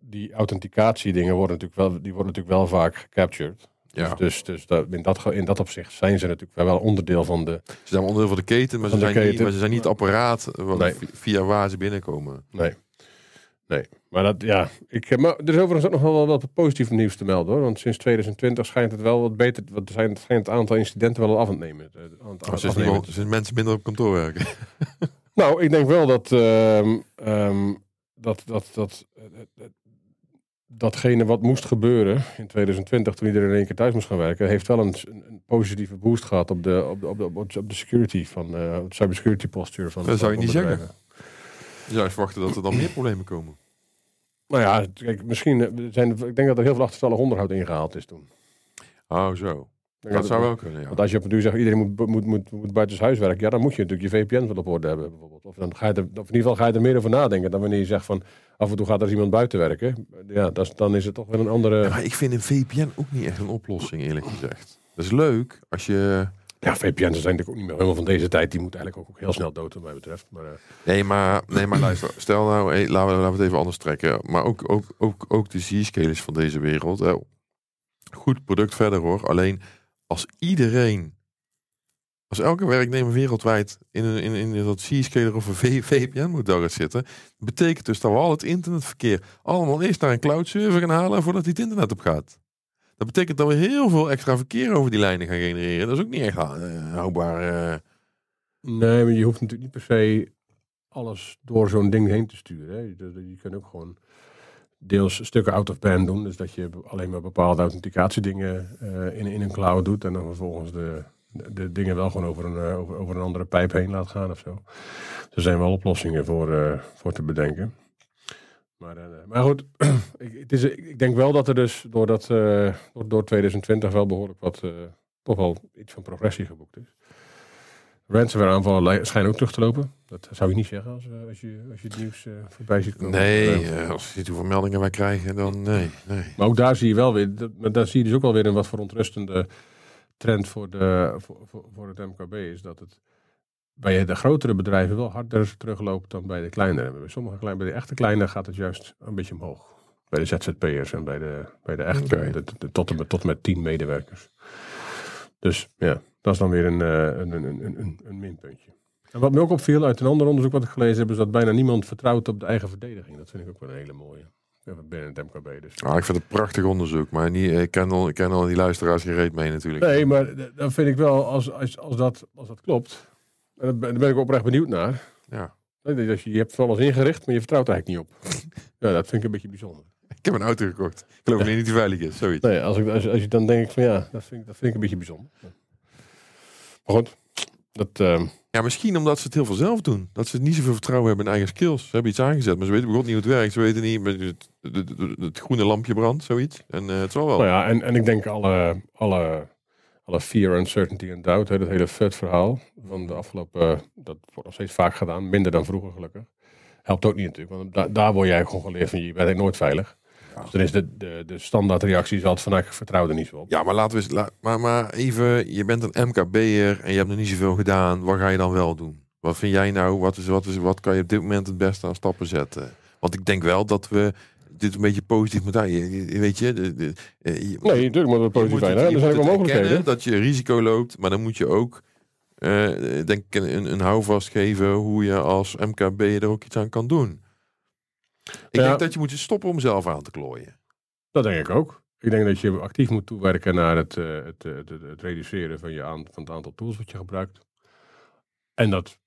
die authenticatiedingen worden natuurlijk wel, die worden natuurlijk wel vaak gecaptured. Ja, Dus, dus dat, in, dat, in dat opzicht zijn ze natuurlijk wel onderdeel van de. ze zijn onderdeel van de keten, maar, ze zijn, Niet, maar ze zijn niet het apparaat wat- Nee. vi- via waar ze binnenkomen. Nee. Nee. Maar dat, ja. Ik, maar er is overigens ook nog wel wat positief nieuws te melden hoor. Want sinds 2020 schijnt het wel wat beter. Wat zijn, schijnt het aantal incidenten wel af aan het nemen. eh, Aan het, afnemen. niet, sinds mensen minder op kantoor werken. Nou, ik denk wel dat, ehm, ehm, dat, dat, dat eh, eh, datgene wat moest gebeuren in 2020, toen iedereen in één keer thuis moest gaan werken, heeft wel een, een, positieve boost gehad op de, op de, op de, op de, security van eh, de cybersecurity posture van. Dat zou je niet bedrijven. zeggen. Je zou verwachten dat er dan meer problemen komen. Nou ja, kijk, misschien eh, zijn, ik denk dat er heel veel achterstallig onderhoud ingehaald is toen. Oh, zo. Dat zou wel kunnen, ja. Want als je op een duur zegt, iedereen moet, moet, moet, moet buiten huis werken, ja, dan moet je natuurlijk je VPN wel op orde hebben, bijvoorbeeld. Of, dan ga je er, of in ieder geval ga je er meer over nadenken dan wanneer je zegt van, af en toe gaat er iemand buiten werken. Ja, dat is, dan is het toch wel een andere... Ja, maar ik vind een VPN ook niet echt een oplossing, eerlijk gezegd. Dat is leuk als je... Ja, VPN's zijn natuurlijk ook niet meer helemaal van deze tijd. Die moeten eigenlijk ook, heel snel dood, wat mij betreft. Maar, eh, Nee, maar, nee, maar luister. Stel nou, hey, laten, we, laten we het even anders trekken. Maar ook, ook, ook, ook de Z-scalers van deze wereld. Hè. Goed product verder hoor. Alleen als iedereen... Als elke werknemer wereldwijd in, een, in, in dat Z-scaler of een V- VPN-model gaat zitten... betekent dus dat we al het internetverkeer allemaal eerst naar een cloud server gaan halen voordat die het internet op gaat. Dat betekent dat we heel veel extra verkeer over die lijnen gaan genereren. Dat is ook niet echt eh, houdbaar. eh. nee, maar je hoeft natuurlijk niet per se alles door zo'n ding heen te sturen. Hè. Je, kunt ook gewoon deels stukken out of band doen. Dus dat je alleen maar bepaalde authenticatiedingen eh in, in een cloud doet. En dan vervolgens de, de, dingen wel gewoon over een, over, over een andere pijp heen laat gaan of zo. Er zijn wel oplossingen voor, voor te bedenken. Maar, eh, maar goed, ik, het is, ik denk wel dat er dus door, dat, eh, door, door 2020 wel behoorlijk wat, eh, toch wel iets van progressie geboekt is. Ransomware aanvallen schijnen ook terug te lopen. Dat zou je niet zeggen als, als, je, als je het nieuws voorbij ziet komen. Nee, als je ziet hoeveel meldingen wij krijgen, dan nee. nee. maar ook daar zie je wel weer, dat, daar zie je dus ook wel weer een wat verontrustende trend voor, de, voor, voor, voor het MKB. Is dat het bij de grotere bedrijven wel harder terugloopt dan bij de kleinere. Bij sommige kleine, bij de echte kleine gaat het juist een beetje omhoog. Bij de ZZP'ers en bij de, bij de echte, Oké. de, de- tot, en met, tot met tien medewerkers. Dus ja, dat is dan weer een, eh, een, een, een, een, een minpuntje. En wat me ook opviel uit een ander onderzoek wat ik gelezen heb, is dat bijna niemand vertrouwt op de eigen verdediging. Dat vind ik ook wel een hele mooie. Binnen het MKB dus. Ah, ik vind het een prachtig onderzoek, maar niet, ik, ken al, ik ken al die luisteraars gereed mee natuurlijk. Nee, maar dan vind ik wel, als, als, als, dat, als dat klopt, daar ben daar ben ik oprecht benieuwd naar. Ja. Dat je, hebt van alles ingericht, maar je vertrouwt er eigenlijk niet op. Ja, dat vind ik een beetje bijzonder. Ik heb een auto gekocht. Ik geloof alleen niet die veilig is, zoiets. Nee, als, ik, als, als je dan denk ik van ja, dat vind ik, dat vind ik een beetje bijzonder. Maar goed, dat, ehm, Ja, misschien omdat ze het heel veel zelf doen. Dat ze niet zoveel vertrouwen hebben in eigen skills. Ze hebben iets aangezet, maar ze weten begot niet hoe het werkt. Ze weten niet, het, het- het groene lampje brandt, zoiets. En eh, het zal wel. nou ja, en, en ik denk alle, alle, alle fear, uncertainty en doubt, hè, dat hele FUD verhaal van de afgelopen, eh, dat wordt nog steeds vaak gedaan, minder dan vroeger gelukkig. Helpt ook niet natuurlijk, want da- daar word jij gewoon geleerd van je bent nooit veilig. Dus dan is de, de, de standaardreactie is altijd van nou, ik vertrouw er niet zo op. Ja, maar laten we eens, la- maar, maar even, je bent een MKB'er en je hebt nog niet zoveel gedaan. Wat ga je dan wel doen? Wat vind jij nou? Wat, is, wat, is, wat kan je op dit moment het beste aan stappen zetten? Want ik denk wel dat we dit een beetje positief moeten je, je- Weet je, de, de, eh, je- Nee, natuurlijk moet het positief moet zijn. Er zijn moet ook wel mogelijkheden. dat je risico loopt, maar dan moet je ook, eh, denk ik, een, een houvast geven hoe je als MKB er ook iets aan kan doen. Ik Ja. denk dat je moet stoppen om zelf aan te klooien. Dat denk ik ook. Ik denk dat je actief moet toewerken naar het, het, eh, het, het, het reduceren van, je aan, van het aantal tools wat je gebruikt. En dat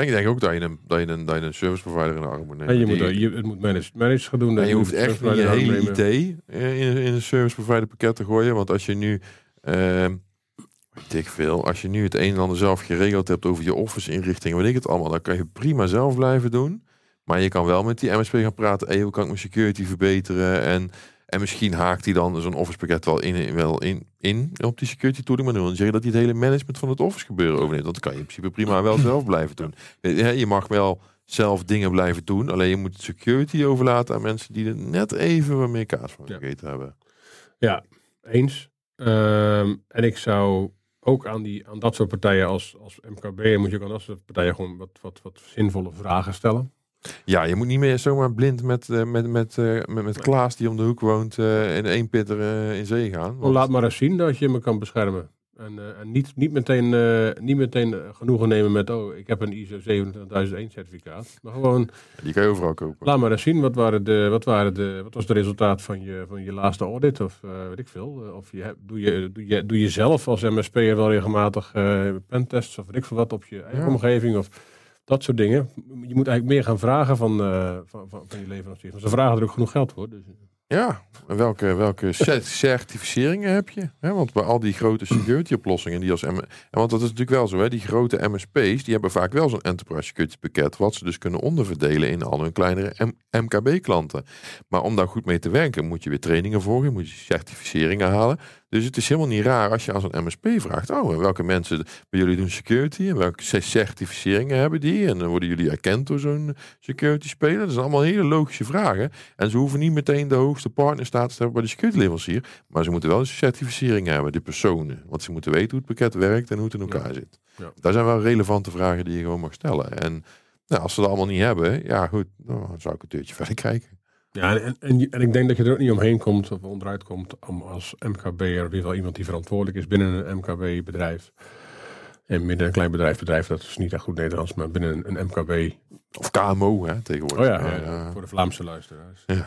Ik denk ook dat je een, dat je een, dat je een service provider in de arm moet nemen. en je moet, je, het moet managed, managed gaan doen. En je hoeft echt niet je hele IT eh, in, in een service provider pakket te gooien. Want als je nu, weet ik veel, als je nu het een en ander zelf geregeld hebt over je office inrichting, weet ik het allemaal, dan kan je prima zelf blijven doen. Maar je kan wel met die MSP gaan praten. Hey, hoe kan ik mijn security verbeteren? En, en misschien haakt hij dan zo'n office pakket wel in, wel in, in op die security tooling. Maar dan wil zeggen dat hij het hele management van het office gebeuren overneemt. Dat kan je in principe prima wel zelf blijven doen. Ja, Je mag wel zelf dingen blijven doen. Alleen je moet security overlaten aan mensen die er net even wat meer kaas van Ja. gegeten hebben. Ja, eens. Ehm, en ik zou ook aan, die, aan dat soort partijen als, als MKB, moet je ook aan dat soort partijen gewoon wat, wat, wat zinvolle vragen stellen. Ja, je moet niet meer zomaar blind met, eh, met, met, eh, met, met Klaas die om de hoek woont eh, in één pitter in zee gaan. Want- laat maar eens zien dat je me kan beschermen. En, en niet, niet meteen, niet meteen genoegen nemen met, oh, ik heb een ISO 27001 certificaat. Maar gewoon, Die kan je overal kopen. laat maar eens zien, wat, waren de, wat, waren de, wat was het resultaat van je, van je laatste audit? Of weet ik veel. Of je, doe, je, doe, je, doe je zelf als MSP'er wel regelmatig pentests of weet ik veel wat op je eigen Ja. omgeving of dat soort dingen. Je moet eigenlijk meer gaan vragen van, eh, van, van, van je leveranciers. Want ze vragen er ook genoeg geld voor. Dus, Ja, en welke, welke cer- certificeringen heb je? Want bij al die grote security oplossingen die als M en want dat is natuurlijk wel zo, hè, die grote MSP's die hebben vaak wel zo'n enterprise security pakket, wat ze dus kunnen onderverdelen in al hun kleinere MKB-klanten. Maar om daar goed mee te werken, moet je weer trainingen volgen, moet je certificeringen halen. Dus het is helemaal niet raar als je aan zo'n MSP vraagt, oh, en welke mensen bij jullie doen security en welke ce- certificeringen hebben die? En dan worden jullie erkend door zo'n security speler. Dat zijn allemaal hele logische vragen. En ze hoeven niet meteen de hoogste partnerstatus te hebben bij de security leverancier. Maar ze moeten wel een certificering hebben, de personen. Want ze moeten weten hoe het pakket werkt en hoe het in elkaar zit. Ja. Daar zijn wel relevante vragen die je gewoon mag stellen. En nou, als ze dat allemaal niet hebben, ja goed, dan zou ik een deurtje verder kijken. Ja, en, en, en ik denk dat je er ook niet omheen komt of onderuit komt om als MKB'er, of in ieder geval iemand die verantwoordelijk is binnen een MKB-bedrijf. En binnen een klein bedrijf, bedrijf, dat is niet echt goed Nederlands, maar binnen een, MKB. Of KMO, hè, Oh tegenwoordig. ja, Maar, ja, voor de Vlaamse luisteraars. Ja.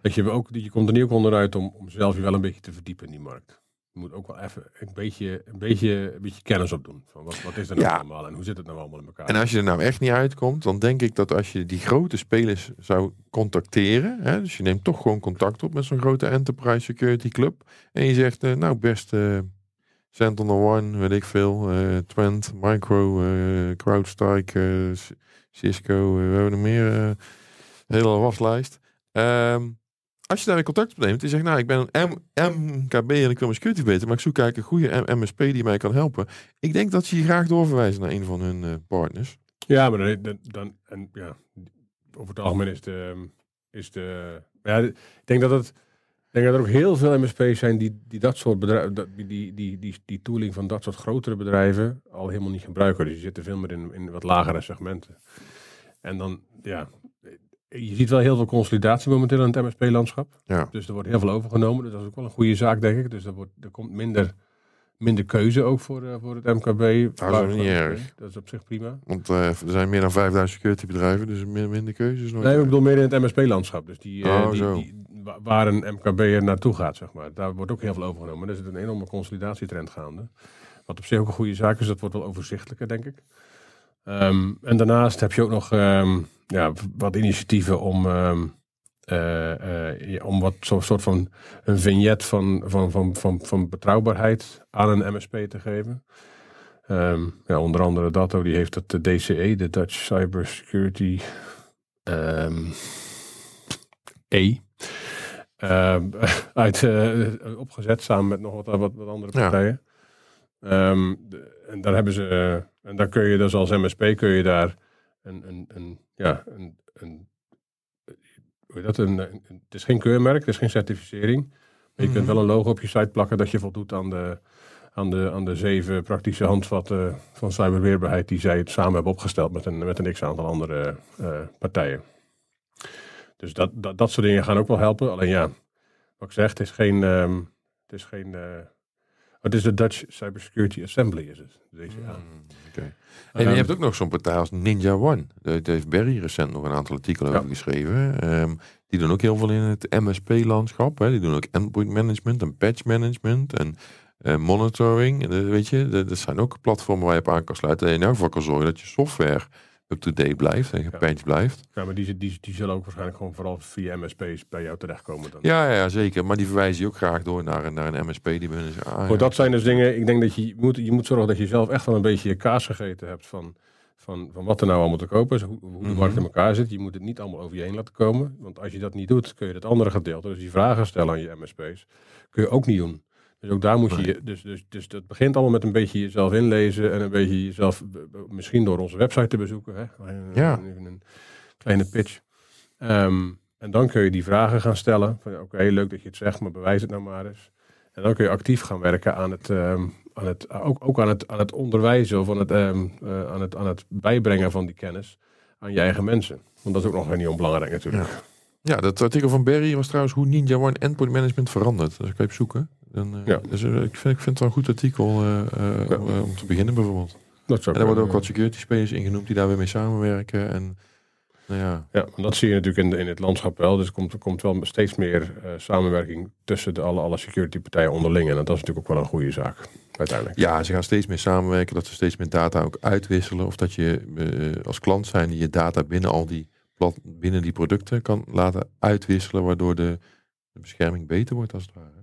Dat je, ook, je komt er niet ook onderuit om, om zelf je wel een beetje te verdiepen in die markt. Je moet ook wel even een beetje, een beetje, een beetje kennis op doen. Van wat, wat is er nou Ja. allemaal en hoe zit het nou allemaal in elkaar? En als je er nou echt niet uitkomt, dan denk ik dat als je die grote spelers zou contacteren, hè, dus je neemt toch gewoon contact op met zo'n grote enterprise security club, en je zegt, eh, nou best eh Sentinel One, weet ik veel, Twent, Micro, CrowdStrike, Cisco, we hebben nog meer, een hele waslijst. Ehm, als je daarmee contact opneemt en je zegt, nou ik ben een MKB en ik wil mijn security beter, maar ik zoek eigenlijk een goede MSP die mij kan helpen. Ik denk dat ze je graag doorverwijzen naar een van hun eh, partners. Ja, maar dan, dan, dan en ja, over het algemeen is de, is de, ja, ik denk dat het, ik denk dat er ook heel veel MSP's zijn die, die dat soort bedrijven, die, die, die, die, die tooling van dat soort grotere bedrijven al helemaal niet gebruiken. Dus je zit er veel meer in, in wat lagere segmenten. En dan, ja, je ziet wel heel veel consolidatie momenteel in het MSP-landschap. Ja. Dus er wordt heel veel overgenomen. Dus dat is ook wel een goede zaak, denk ik. Dus er, wordt, er komt minder, minder keuze ook voor, eh, voor het MKB. Dat is niet erg. Dat is op zich prima. Want eh, er zijn meer dan 5000 security bedrijven, dus minder keuzes. nooit Nee, ik bedoel meer in het MSP-landschap. Dus die, eh, Oh, die, waar een MKB'er naartoe gaat, zeg maar. Daar wordt ook heel veel overgenomen. Er zit een enorme consolidatietrend gaande. Wat op zich ook een goede zaak is. Dat wordt wel overzichtelijker, denk ik. Ehm, en daarnaast heb je ook nog ehm, ja, wat initiatieven om, ehm, eh, eh, ja, om wat zo'n soort van een vignet van, van, van, van, van betrouwbaarheid aan een MSP te geven. Ja, onder andere Datto, die heeft het de DCE, de Dutch Cyber Security ehm, E. uit, eh, opgezet samen met nog wat, wat, wat andere Ja. partijen. Ehm, de- en daar hebben ze, eh, en daar kun je dus als MSP kun je daar een, een, een ja, een, een, hoe dat, een, het is geen keurmerk, het is geen certificering. Maar je kunt Mhm. wel een logo op je site plakken dat je voldoet aan de, aan de, aan de zeven praktische handvatten van cyberweerbaarheid die zij samen hebben opgesteld met een, met een x-aantal andere eh, partijen. Dus dat, dat, dat soort dingen gaan ook wel helpen. Alleen ja, wat ik zeg, het is geen... ehm, het is geen... eh, het is de Dutch Cybersecurity Assembly, is het. DCA. Oké. En je hebt ook nog zo'n partij als Ninja One. Daar heeft Barry recent nog een aantal artikelen Ja. over geschreven. Ehm, die doen ook heel veel in het MSP-landschap. Die doen ook endpoint management en patch management en eh, monitoring. Eh, weet je, dat dat zijn ook platformen waar je op aan kan sluiten. En in elk geval kan zorgen dat je software up-to-date blijft en gepatcht blijft. Ja, maar die, die, die zullen ook waarschijnlijk gewoon vooral via MSP's bij jou terechtkomen. Dan. Ja, ja, zeker. Maar die verwijzen je ook graag door naar, een- naar een MSP die bij hun zegt, ah, ja. dat zijn dus dingen. Ik denk dat je moet, je moet zorgen dat je zelf echt wel een beetje je kaas gegeten hebt van, van, van wat er nou allemaal te kopen is, hoe, hoe de Mhm. markt in elkaar zit. Je moet het niet allemaal over je heen laten komen. Want als je dat niet doet, kun je het andere gedeelte, dus die vragen stellen aan je MSP's, kun je ook niet doen. Dus ook daar moet je, je- dus, dus, dus dat begint allemaal met een beetje jezelf inlezen en een beetje jezelf, b- misschien door onze website te bezoeken. Hè? Een- Ja. Een kleine pitch. Ehm, en dan kun je die vragen gaan stellen. Van, Oké, leuk dat je het zegt, maar bewijs het nou maar eens. En dan kun je actief gaan werken aan het, ehm, aan het, ook, ook aan, het, aan het onderwijzen of aan het, ehm, eh, aan, het, aan het bijbrengen van die kennis aan je eigen mensen. Want dat is ook nog niet onbelangrijk natuurlijk. Ja, dat artikel van Barry was trouwens hoe Ninja One endpoint management verandert. Dus ik even zoeken. Dan, eh, Ja. dus, eh, ik, vind, ik vind het wel een goed artikel eh, om te beginnen bijvoorbeeld. Dat En daar worden ook wat security spelers ingenoemd die daar weer mee samenwerken. En nou ja, Ja, en dat zie je natuurlijk in, de, in het landschap wel. Dus er komt, er komt wel steeds meer samenwerking tussen de, alle, alle security partijen onderling. En dat is natuurlijk ook wel een goede zaak, uiteindelijk. ja, ze gaan steeds meer samenwerken, dat ze steeds meer data ook uitwisselen. Of dat je als klant zijn die je data binnen al die, plat, binnen die producten kan laten uitwisselen, waardoor de, de bescherming beter wordt als het ware.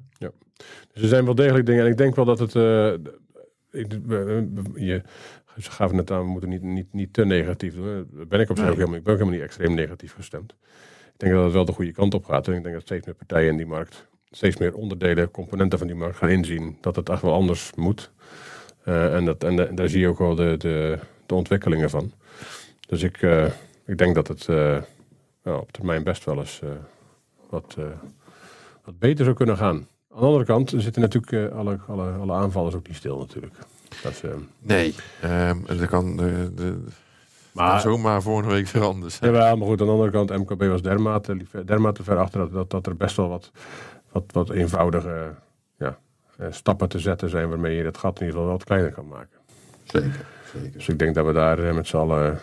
Dus er zijn wel degelijk dingen. En ik denk wel dat het. ik, we- je, ze gaven het aan, we moeten niet, niet, niet te negatief doen. Daar ben ik op zich Nee. ook helemaal, ik ben ook helemaal niet extreem negatief gestemd. Ik denk dat het wel de goede kant op gaat. En ik denk dat steeds meer partijen in die markt, steeds meer onderdelen, componenten van die markt gaan inzien dat het echt wel anders moet. Eh, en, dat, en, da- daar zie je ook wel de, de, de ontwikkelingen van. Dus ik, eh, ik denk dat het nou, op termijn best wel eens wat, wat beter zou kunnen gaan. Aan de andere kant zitten natuurlijk eh, alle, alle, alle aanvallers ook niet stil natuurlijk. Dat is, eh, Nee, ehm dat kan de, de, maar, zomaar volgende week weer anders. zijn. Jawel, maar goed, aan de andere kant, MKB was dermate, dermate ver achter dat, dat, dat er best wel wat, wat, wat eenvoudige ja, eh, stappen te zetten zijn waarmee je het gat in ieder geval wat kleiner kan maken. Zeker, zeker. Dus ik denk dat we daar eh, met z'n allen,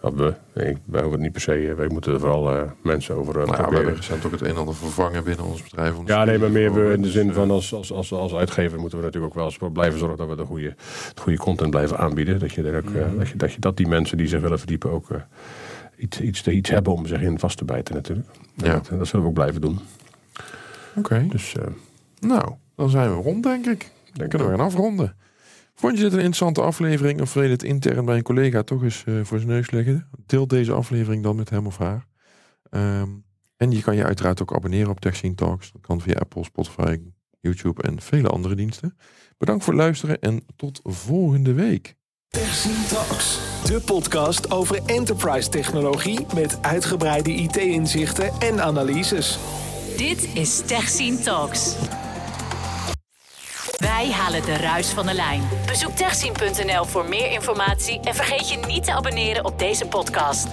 we, nee, wij hoeven het niet per se, eh, wij moeten er vooral eh, mensen over eh, Nou proberen. recent ook het een en ander vervangen binnen ons bedrijf. Ja, nee, maar meer we in de te zin van als, als, als, als uitgever moeten we natuurlijk ook wel eens blijven zorgen dat we de goede, de goede content blijven aanbieden. Dat je, er ook, eh, dat, je, dat je dat die mensen die zich willen verdiepen ook iets, iets, te, iets hebben om zich in vast te bijten natuurlijk. Ja. Dat, dat zullen we ook blijven doen. Oké, Dus nou, dan zijn we rond, denk ik. Dan kunnen we gaan afronden. Vond je dit een interessante aflevering of wil je het intern bij een collega toch eens eh, voor zijn neus leggen? Deel deze aflevering dan met hem of haar. Ehm, en je kan je uiteraard ook abonneren op TechScene Talks. Dat kan via Apple, Spotify, YouTube en vele andere diensten. Bedankt voor het luisteren en tot volgende week. TechScene Talks. De podcast over enterprise technologie met uitgebreide IT-inzichten en analyses. Dit is TechScene Talks. Wij halen de ruis van de lijn. Bezoek techscene.nl voor meer informatie en vergeet je niet te abonneren op deze podcast.